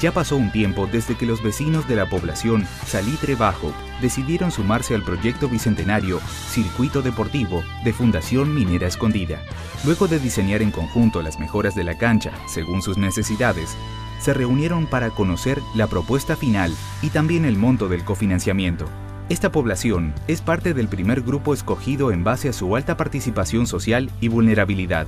Ya pasó un tiempo desde que los vecinos de la población Salitre Bajo decidieron sumarse al proyecto bicentenario Circuito Deportivo de Fundación Minera Escondida. Luego de diseñar en conjunto las mejoras de la cancha según sus necesidades, se reunieron para conocer la propuesta final y también el monto del cofinanciamiento. Esta población es parte del primer grupo escogido en base a su alta participación social y vulnerabilidad,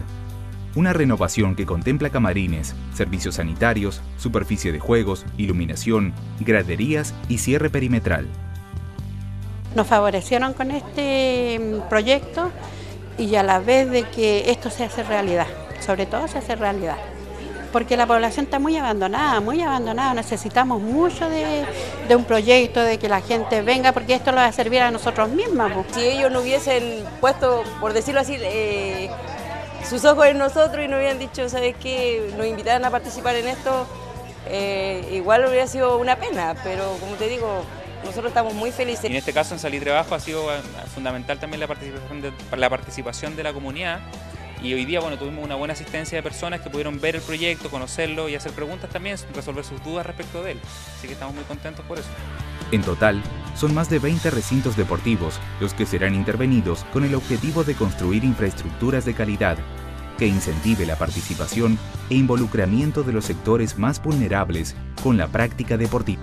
una renovación que contempla camarines, servicios sanitarios, superficie de juegos, iluminación, graderías y cierre perimetral. Nos favorecieron con este mm, proyecto y a la vez de que esto se hace realidad, sobre todo se hace realidad. Porque la población está muy abandonada, muy abandonada. Necesitamos mucho de, un proyecto, de que la gente venga, porque esto lo va a servir a nosotros mismos. Si ellos no hubiesen puesto, por decirlo así, eh, sus ojos en nosotros y nos habían dicho, ¿sabes qué? Nos invitaran a participar en esto, eh, igual hubiera sido una pena, pero como te digo, nosotros estamos muy felices. en este caso en Salir Trabajo ha sido eh, fundamental también la participación de la, participación de la comunidad y hoy día bueno, tuvimos una buena asistencia de personas que pudieron ver el proyecto, conocerlo y hacer preguntas también, resolver sus dudas respecto de él. Así que estamos muy contentos por eso. En total, son más de 20 recintos deportivos los que serán intervenidos con el objetivo de construir infraestructuras de calidad que incentive la participación e involucramiento de los sectores más vulnerables con la práctica deportiva.